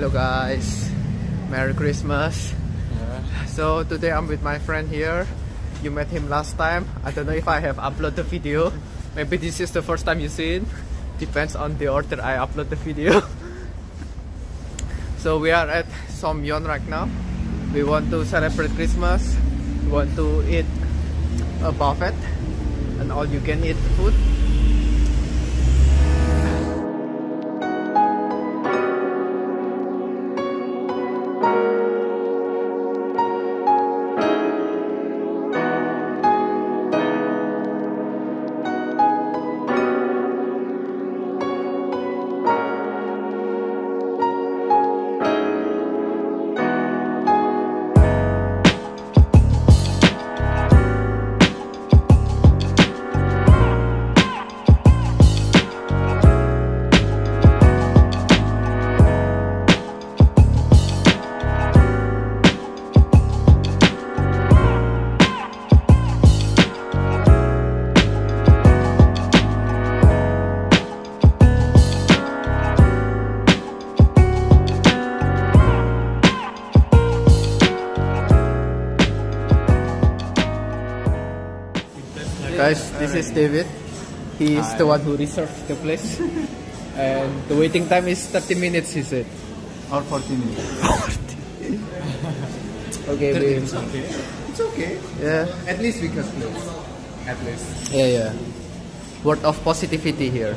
Hello guys, Merry Christmas. Yeah. So today I'm with my friend here. You met him last time. I don't know if I have uploaded the video. Maybe this is the first time you see it. Depends on the order I upload the video. so we are at Seomyeon right now. We want to celebrate Christmas. We want to eat a buffet and all you can eat food. Guys, this is David. He is the one who reserved the place. and the waiting time is 30 minutes, he said. Or 40 minutes. Okay, we, minutes okay. It's okay. yeah, At least we can close. At least. yeah, yeah. Word of positivity here.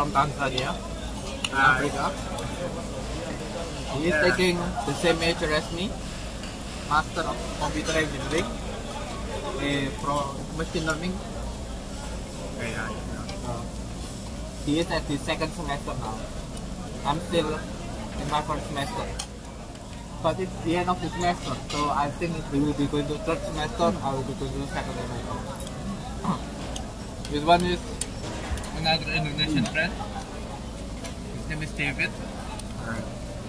From Tanzania, Africa. He is taking the same major as me, Master of Computer Engineering, eh, from Machine Learning. Uh, he is at the second semester now. I'm still in my first semester. But it's the end of the semester, so I think we will be going to third semester, I will be going to second semester. This one is another Indonesian friend. His name is David.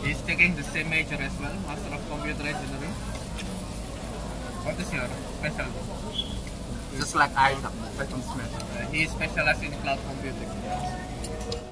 He's taking the same major as well, Master of Computer Engineering. What is your specialty? Just like Isaac. Second semester. Uh, he specializes in cloud computing.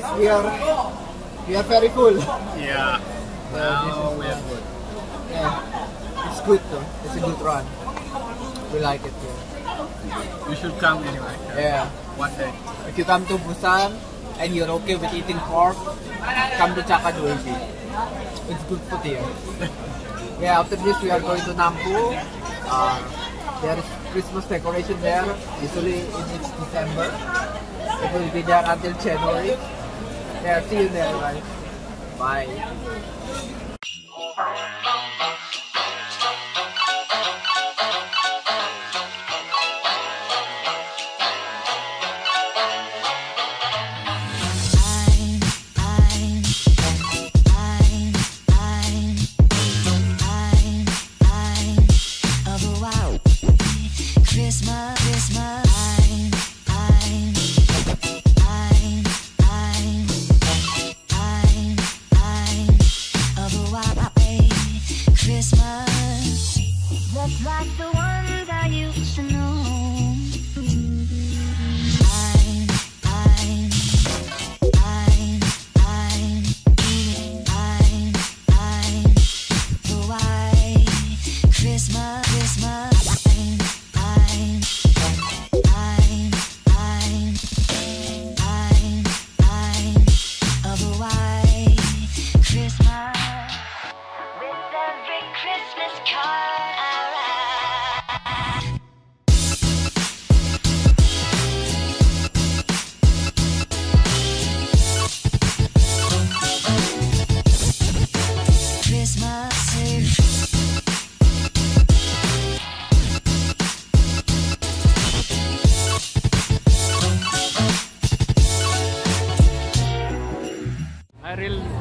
Guys, we are we are very full. Yeah. Now we are good. Yeah, it's good though. It's a good run. We like it. Yeah. You should come anyway. yeah. One day. If you come to Busan and you're okay with eating pork, come to Chakadueji. It's good food here. yeah, after this we are going to Nampu. Uh, there is Christmas decoration there. Usually in December. It will be there until January. Yeah, see you there, guys. Bye.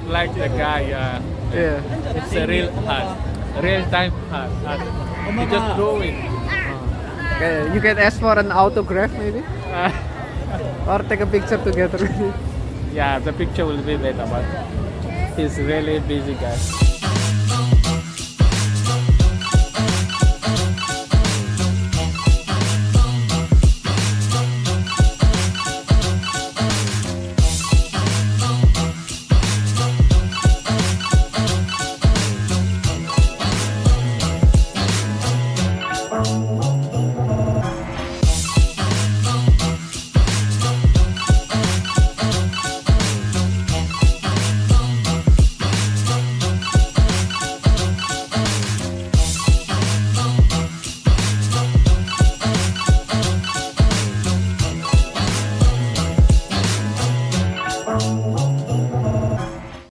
Like the guy. Uh, Yeah. It's a real art, real time art. art. You just draw it. Okay, you can ask for an autograph maybe? Or take a picture together. yeah, the picture will be better, but he's really busy guy.